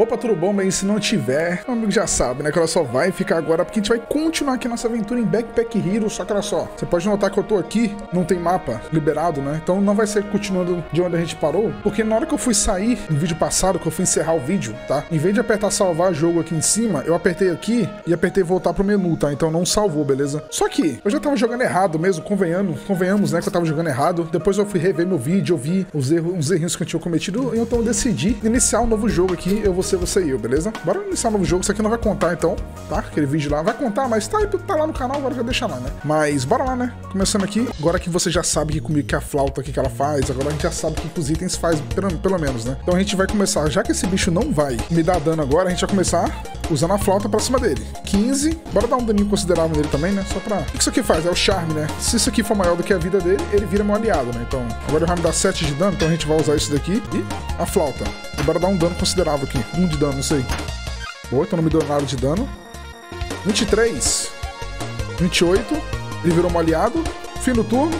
Opa, tudo bom? Bem, se não tiver, meu amigo já sabe, né? Que ela só vai ficar agora, porque a gente vai continuar aqui nossa aventura em Backpack Hero, só que olha só, você pode notar que eu tô aqui, não tem mapa liberado, né? Então não vai ser continuando de onde a gente parou, porque na hora que eu fui sair no vídeo passado, que eu fui encerrar o vídeo, tá? Em vez de apertar salvar jogo aqui em cima, eu apertei aqui e apertei voltar pro menu, tá? Então não salvou, beleza? Só que eu já tava jogando errado mesmo, convenhamos, convenhamos, né? Que eu tava jogando errado. Depois eu fui rever meu vídeo, eu vi os erros, uns errinhos que eu tinha cometido, então eu decidi iniciar um novo jogo aqui, eu vou ser você e eu, beleza? Bora iniciar um novo jogo, isso aqui não vai contar então, tá? Aquele vídeo lá vai contar, mas tá, tá lá no canal, agora já deixa lá, né? Mas bora lá, né? Começando aqui, agora que você já sabe que comigo que a flauta, o que, ela faz, agora a gente já sabe que os itens faz, pelo, pelo menos, né? Então a gente vai começar, já que esse bicho não vai me dar dano agora, a gente vai começar usando a flauta pra cima dele. 15, bora dar um daninho considerável nele também, né? Só pra... O que isso aqui faz? É o charme, né? Se isso aqui for maior do que a vida dele, ele vira meu aliado, né? Então, agora ele vai me dar 7 de dano, então a gente vai usar isso daqui e a flauta. Bora dar um dano considerável aqui. 1 um de dano, não sei. Então não me deu nada de dano. 23. 28. Ele virou um aliado. Fim do turno.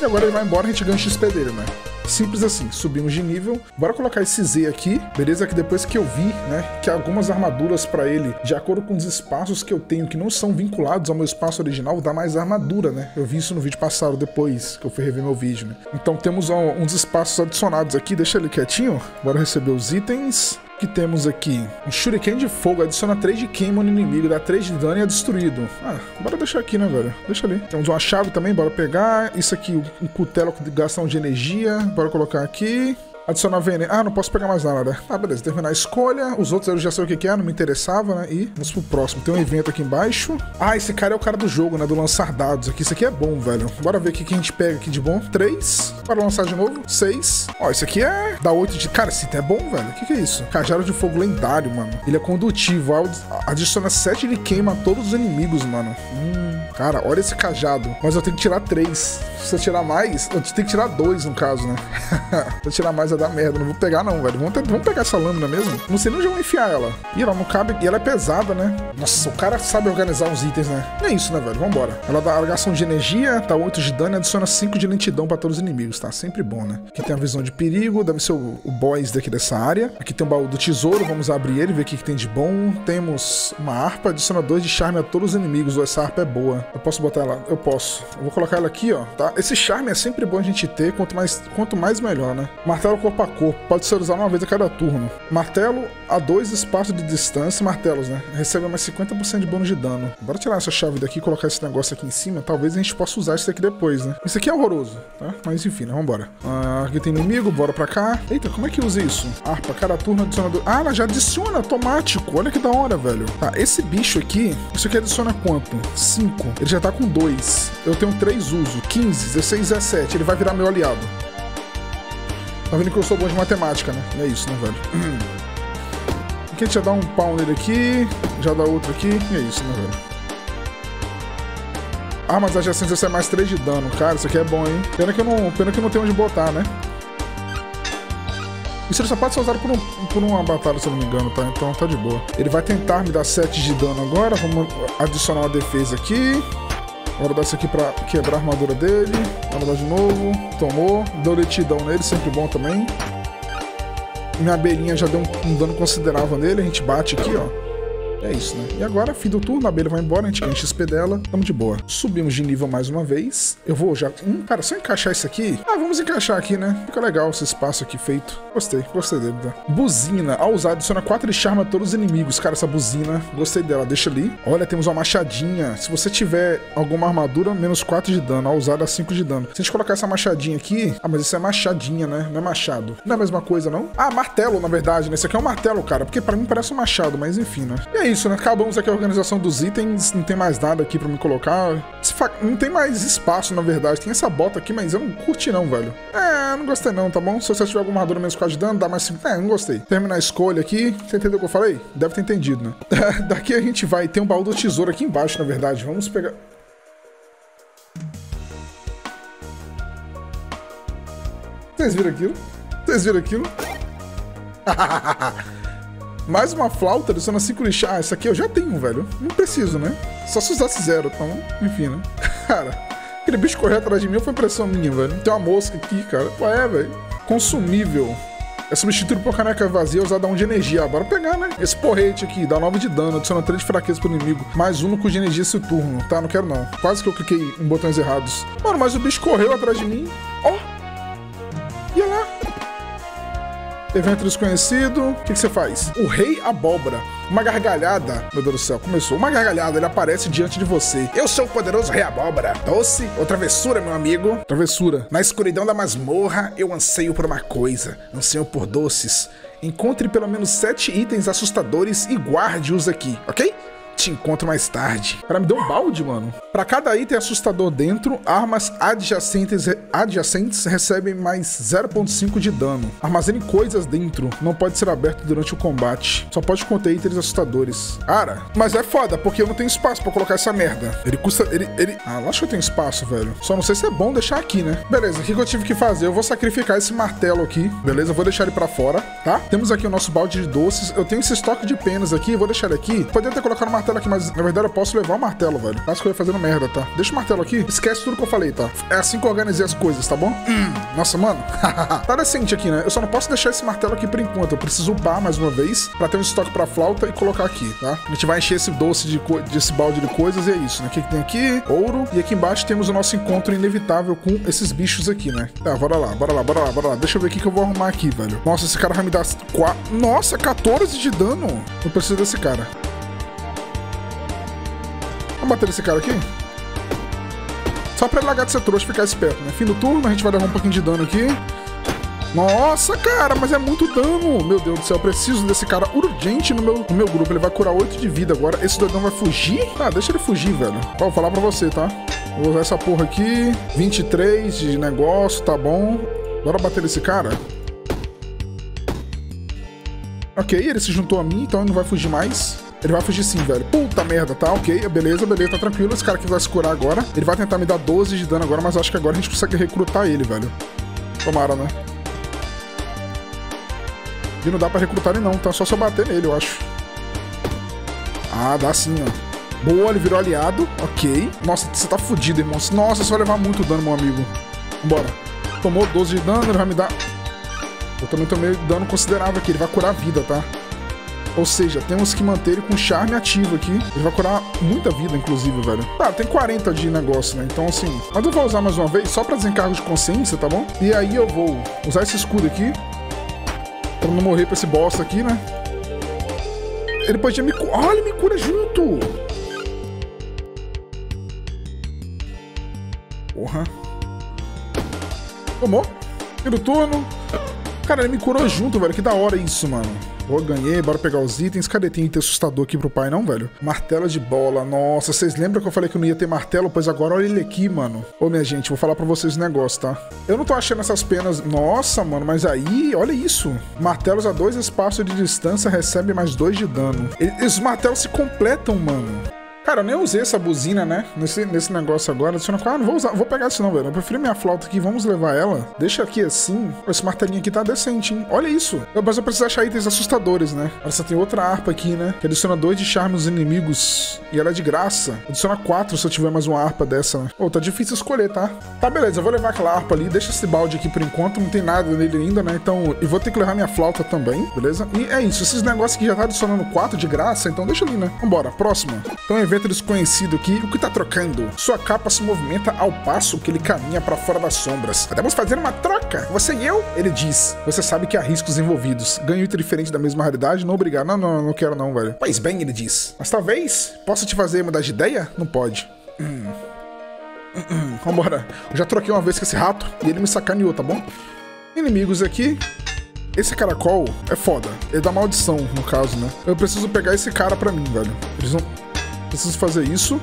E agora ele vai embora e a gente ganha o XP dele, né? Simples assim, subimos de nível. Bora colocar esse Z aqui, beleza? Que depois que eu vi, né, que algumas armaduras para ele, de acordo com os espaços que eu tenho que não são vinculados ao meu espaço original, dá mais armadura, né? Eu vi isso no vídeo passado, depois que eu fui rever meu vídeo, né? Então temos ó, uns espaços adicionados aqui, deixa ele quietinho. Bora receber os itens que temos aqui? Um Shuriken de fogo, adiciona 3 de queima no inimigo, dá 3 de dano e é destruído. Ah, bora deixar aqui, né, velho? Deixa ali. Temos uma chave também, bora pegar. Isso aqui, um cutelo que gasta um de energia, bora colocar aqui. Adicionar veneno. Ah, não posso pegar mais nada. Ah, beleza. Terminar a escolha. Os outros eu já sei o que, é, não me interessava, né? E vamos pro próximo. Tem um evento aqui embaixo. Ah, esse cara é o cara do jogo, né? Do lançar dados aqui. Isso aqui é bom, velho. Bora ver o que, a gente pega aqui de bom. Três. Bora lançar de novo. Seis. Ó, esse aqui é... Dá oito de... Cara, esse item é bom, velho. O que, que é isso? Cajado de fogo lendário, mano. Ele é condutivo. Adiciona sete de queima todos os inimigos, mano. Hum... Cara, olha esse cajado. Mas eu tenho que tirar três. Se eu tirar mais, eu tenho que tirar dois, no caso, né? Se eu tirar mais, vai dar merda. Não vou pegar, não, velho. Vamos, ter... Vamos pegar essa lâmina mesmo? Não sei nem onde eu vou enfiar ela. Ih, ela não cabe. E ela é pesada, né? Nossa, o cara sabe organizar os itens, né? Não é isso, né, velho? Vambora. Ela dá alagação de energia, dá 8 de dano e adiciona 5 de lentidão pra todos os inimigos, tá? Sempre bom, né? Aqui tem a visão de perigo, deve ser o, o daqui dessa área. Aqui tem o baú do tesouro, vamos abrir ele, ver o que, que tem de bom. Temos uma harpa, adiciona 2 de charme a todos os inimigos. Essa harpa é boa. Eu posso botar ela? Eu posso. Eu vou colocar ela aqui, ó, tá? Esse charme é sempre bom a gente ter, quanto mais, quanto mais melhor, né? Martelo corpo a corpo, pode ser usado uma vez a cada turno. Martelo a dois espaços de distância, martelos, né? Recebe mais 50% de bônus de dano. Bora tirar essa chave daqui e colocar esse negócio aqui em cima. Talvez a gente possa usar isso aqui depois, né? Isso aqui é horroroso, tá? Mas enfim, né? Vambora. Ah, aqui tem inimigo, bora pra cá. Eita, como é que usa isso? Harpa, cada turno adicionador. Ah, ela já adiciona automático. Olha que da hora, velho. Tá, esse bicho aqui, isso aqui adiciona quanto? 5. Ele já tá com 2. Eu tenho 3 uso. 15, 16, 17. Ele vai virar meu aliado. Tá vendo que eu sou bom de matemática, né? É isso, né, velho? Aqui a gente já dá um pau nele aqui, já dá outro aqui, e é isso, né, velho? Ah, mas a adjacência é mais 3 de dano. Cara, isso aqui é bom, hein? Pena que eu não, pena que eu não tenho onde botar, né? Isso ele só pode ser usado por, um, por uma batalha, se eu não me engano, tá? Então tá de boa. Ele vai tentar me dar 7 de dano agora. Vamos adicionar uma defesa aqui. Bora dar isso aqui pra quebrar a armadura dele. Vamos dar de novo. Tomou. Deu letidão nele, sempre bom também. Minha abelhinha já deu um, um dano considerável nele. A gente bate aqui, ó. É isso, né? E agora, fim do turno, a abelha vai embora, a gente ganha XP dela, tamo de boa. Subimos de nível mais uma vez. Eu vou já... Hum, cara, só encaixar isso aqui... Ah, vamos encaixar aqui, né? Fica legal esse espaço aqui feito. Gostei, gostei dele, tá? Buzina. Ao usar, adiciona 4 de charme a todos os inimigos. Cara, essa buzina, gostei dela. Deixa ali. Olha, temos uma machadinha. Se você tiver alguma armadura, menos 4 de dano. Ao usar, dá 5 de dano. Se a gente colocar essa machadinha aqui... Ah, mas isso é machadinha, né? Não é machado. Não é a mesma coisa, não? Ah, martelo, na verdade, né? Esse aqui é um martelo, cara. Porque pra mim parece um machado, mas enfim, né? E é isso, né? Acabamos aqui a organização dos itens, não tem mais nada aqui pra me colocar. Não tem mais espaço, na verdade. Tem essa bota aqui, mas eu não curti não, velho. É, não gostei não, tá bom? Se você tiver alguma armadura menos 4 de dano, dá mais 5. É, não gostei. Terminar a escolha aqui. Você entendeu o que eu falei? Deve ter entendido, né? Daqui a gente vai. Tem um baú do tesouro aqui embaixo, na verdade. Vamos pegar... Vocês viram aquilo? Vocês viram aquilo? Mais uma flauta adiciona 5 lixar. Ah, essa aqui eu já tenho, velho. Não preciso, né? Só se usasse zero, então, enfim, né? Cara, Aquele bicho correu atrás de mim foi impressão minha, velho. Tem uma mosca aqui, cara. Qual é, velho? Consumível. É substituído por caneca vazia usada um de energia. Ah, bora pegar, né? Esse porrete aqui dá 9 de dano, adiciona 3 de fraqueza pro inimigo. Mais um no custo de energia esse turno. Tá, não quero não. Quase que eu cliquei em botões errados. Mano, mas o bicho correu atrás de mim. Ó. Oh. Evento desconhecido. O que, que, você faz? O Rei Abóbora. Uma gargalhada. Meu Deus do céu, começou. Uma gargalhada, ele aparece diante de você. Eu sou o poderoso Rei Abóbora. Doce ou travessura, meu amigo? Travessura. Na escuridão da masmorra, eu anseio por uma coisa. Anseio por doces. Encontre pelo menos sete itens assustadores e guarde-os aqui, ok? Te encontro mais tarde. Cara, me deu um balde, mano. Para cada item assustador dentro, armas adjacentes, adjacentes recebem mais 0.5 de dano. Armazene coisas dentro. Não pode ser aberto durante o combate. Só pode conter itens assustadores. Cara, mas é foda, porque eu não tenho espaço para colocar essa merda. Ele custa... Ele, ele... Ah, acho que eu tenho espaço, velho. Só não sei se é bom deixar aqui, né? Beleza, o que eu tive que fazer? Eu vou sacrificar esse martelo aqui. Beleza, eu vou deixar ele para fora, tá? Temos aqui o nosso balde de doces. Eu tenho esse estoque de penas aqui. Vou deixar ele aqui. Poderia ter colocado o martelo aqui, mas na verdade eu posso levar o martelo, velho. Acho que eu ia fazendo merda, tá? Deixa o martelo aqui. Esquece tudo que eu falei, tá? É assim que eu organizei as coisas, tá bom? Hum, nossa, mano. tá decente aqui, né? Eu só não posso deixar esse martelo aqui por enquanto. Eu preciso upar mais uma vez pra ter um estoque pra flauta e colocar aqui, tá? A gente vai encher esse doce de desse balde de coisas e é isso, né? O que, que tem aqui? Ouro. E aqui embaixo temos o nosso encontro inevitável com esses bichos aqui, né? Tá, bora lá, bora lá, bora lá, bora lá. Deixa eu ver o que, eu vou arrumar aqui, velho. Nossa, esse cara vai me dar 4... Nossa, 14 de dano. Eu preciso desse cara. Bater nesse cara aqui? Só pra ele largar de ser trouxa ficar esperto, né? Fim do turno, a gente vai levar um pouquinho de dano aqui. Nossa, cara, mas é muito dano. Meu Deus do céu, eu preciso desse cara urgente no meu, no meu grupo. Ele vai curar 8 de vida agora. Esse doidão vai fugir? Ah, deixa ele fugir, velho. Ó, vou falar pra você, tá? Vou usar essa porra aqui. 23 de negócio, tá bom. Bora bater nesse cara. Ok, ele se juntou a mim, então ele não vai fugir mais. Ele vai fugir sim, velho. Puta merda, tá? Ok, beleza, beleza, tá tranquilo. Esse cara aqui vai se curar agora. Ele vai tentar me dar 12 de dano agora, mas acho que agora a gente consegue recrutar ele, velho. Tomara, né? E não dá pra recrutar ele não, tá? Só se eu bater nele, eu acho. Ah, dá sim, ó. Boa, ele virou aliado. Ok. Nossa, você tá fudido, irmão. Nossa, você vai levar muito dano, meu amigo. Vambora. Tomou 12 de dano, ele vai me dar... Eu também tomei dano considerável aqui. Ele vai curar a vida, tá? Ou seja, temos que manter ele com charme ativo aqui. Ele vai curar muita vida, inclusive, velho. Tá, tem 40 de negócio, né? Então, assim... Mas eu vou usar mais uma vez, só pra desencargo de consciência, tá bom? E aí eu vou usar esse escudo aqui. Pra não morrer pra esse bosta aqui, né? Ele podia me... Olha, oh, ele me cura junto! Porra. Tomou. Tiro turno. Cara, ele me curou junto, velho. Que da hora isso, mano. Pô, ganhei, bora pegar os itens. Cadê? Tem item assustador aqui pro pai, não, velho? Martelo de bola. Nossa, vocês lembram que eu falei que eu não ia ter martelo? Pois agora olha ele aqui, mano. Ô, minha gente, vou falar pra vocês um negócio, tá? Eu não tô achando essas penas... Nossa, mano, mas aí, olha isso. Martelos a dois espaços de distância recebem mais dois de dano. E, os martelos se completam, mano. Cara, eu nem usei essa buzina, né? Nesse, nesse negócio agora. Adiciona... Ah, não vou usar, vou pegar isso não, velho. Eu prefiro minha flauta aqui, vamos levar ela. Deixa aqui assim. Esse martelinho aqui tá decente, hein? Olha isso. Eu, mas eu preciso achar itens assustadores, né? Olha, só tem outra harpa aqui, né? Que adiciona dois de charme aos inimigos. E ela é de graça. Adiciona quatro se eu tiver mais uma harpa dessa, né? Pô, tá difícil escolher, tá? Tá, beleza. Eu vou levar aquela harpa ali. Deixa esse balde aqui por enquanto. Não tem nada nele ainda, né? Então, e vou ter que levar minha flauta também, beleza? E é isso. Esses negócios aqui já tá adicionando quatro de graça, então deixa ali, né? Vambora. Próxima. Então, evento desconhecido aqui, o que tá trocando? Sua capa se movimenta ao passo que ele caminha para fora das sombras. Podemos fazer uma troca? Você e eu? Ele diz. Você sabe que há riscos envolvidos. Ganho item diferente da mesma raridade? Não obrigado. Não, não, não quero não, velho. Pois bem, ele diz. Mas talvez possa te fazer mudar de ideia? Não pode. Hum. Hum, hum. Vambora. Eu já troquei uma vez com esse rato e ele me sacaneou, tá bom? Inimigos aqui. Esse caracol é foda. Ele dá maldição, no caso, né? Eu preciso pegar esse cara pra mim, velho. Eles não... Preciso fazer isso.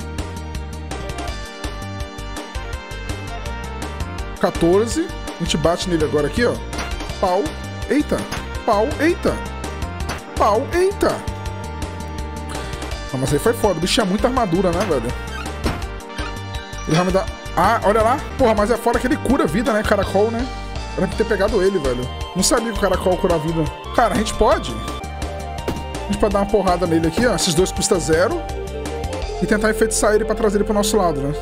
14. A gente bate nele agora aqui, ó. Pau. Eita. Pau. Eita. Pau. Eita. Não, mas aí foi foda. O bicho tinha muita armadura, né, velho? Ele vai me dar... Ah, olha lá. Porra, mas é fora que ele cura vida, né, caracol, né? Era pra ter pegado ele, velho. Não sabia que o caracol cura vida. Cara, a gente pode... A gente pode dar uma porrada nele aqui, ó. Esses dois custa zero e tentar enfeitiçar ele pra trazer ele pro nosso lado, né?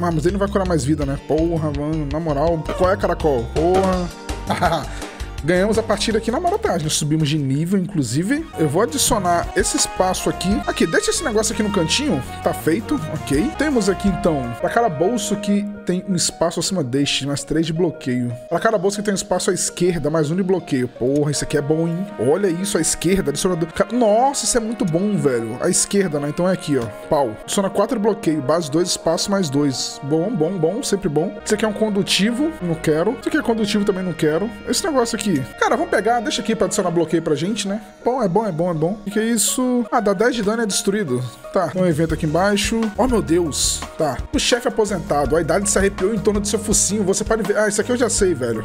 Ah, mas ele não vai curar mais vida, né? Porra, mano, na moral. Qual é, caracol? Porra. Ganhamos a partida aqui na marotagem, subimos de nível, inclusive. Eu vou adicionar esse espaço aqui. Aqui, deixa esse negócio aqui no cantinho. Tá feito, ok. Temos aqui, então, pra cada bolso que tem um espaço acima deste, mais três de bloqueio. Pra cada bolsa que tem um espaço à esquerda, mais um de bloqueio. Porra, isso aqui é bom, hein? Olha isso, à esquerda, adiciona... Nossa, isso é muito bom, velho. À esquerda, né? Então é aqui, ó. Pau. Adiciona quatro de bloqueio, base dois, espaço mais dois. Bom, bom, bom, sempre bom. Isso aqui é um condutivo, não quero. Isso aqui é condutivo, também não quero. Esse negócio aqui. Cara, vamos pegar, deixa aqui pra adicionar bloqueio pra gente, né? Bom, é bom, é bom, é bom. O que é isso? Ah, dá 10 de dano e é destruído. Tá, um evento aqui embaixo. Oh, meu Deus. Tá. O chefe aposentado, a idade se arrepiou em torno do seu focinho. Você pode ver. Ah, isso aqui eu já sei, velho.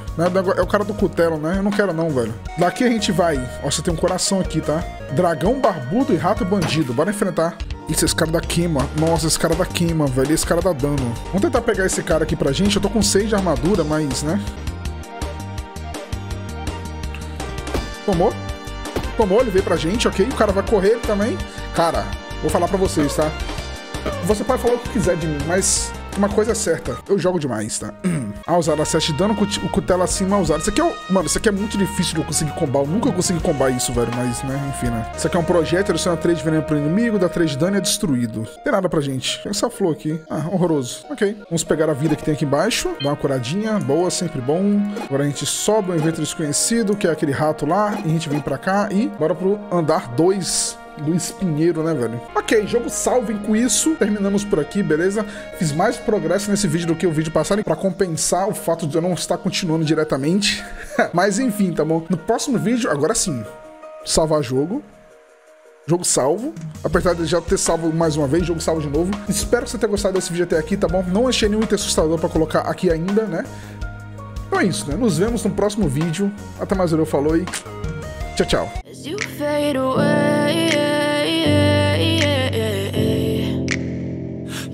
É o cara do cutelo, né? Eu não quero, não, velho. Daqui a gente vai. Você tem um coração aqui, tá? Dragão barbudo e rato bandido. Bora enfrentar. Isso, esse cara da queima. Nossa, esse cara da queima, velho. Esse cara dá dano. Vamos tentar pegar esse cara aqui pra gente. Eu tô com 6 de armadura, mas, né? Tomou. Tomou, ele veio pra gente, ok? O cara vai correr também. Cara, vou falar pra vocês, tá? Você pode falar o que quiser de mim, mas uma coisa é certa, eu jogo demais, tá? usar a 7 dano, o cutelo assim mal usado. Isso aqui é, mano, isso aqui é muito difícil de eu conseguir combar. Eu nunca consegui combar isso, velho, mas, né, enfim, né? Isso aqui é um projeto, adiciona 3 de veneno pro inimigo, dá 3 de dano e é destruído. Não tem nada pra gente. Essa flor aqui. Ah, horroroso. Ok. Vamos pegar a vida que tem aqui embaixo, dar uma curadinha, boa, sempre bom. Agora a gente sobe um evento desconhecido, que é aquele rato lá, e a gente vem pra cá e bora pro andar 2 do espinheiro, né, velho? Ok, jogo salve com isso. Terminamos por aqui, beleza? Fiz mais progresso nesse vídeo do que o vídeo passado para compensar o fato de eu não estar continuando diretamente. Mas enfim, tá bom? No próximo vídeo, agora sim, salvar jogo. Jogo salvo. Apesar de já ter salvo mais uma vez, jogo salvo de novo. Espero que você tenha gostado desse vídeo até aqui, tá bom? Não achei nenhum item assustador pra colocar aqui ainda, né? Então é isso, né? Nos vemos no próximo vídeo. Até mais, eu falou e tchau, tchau.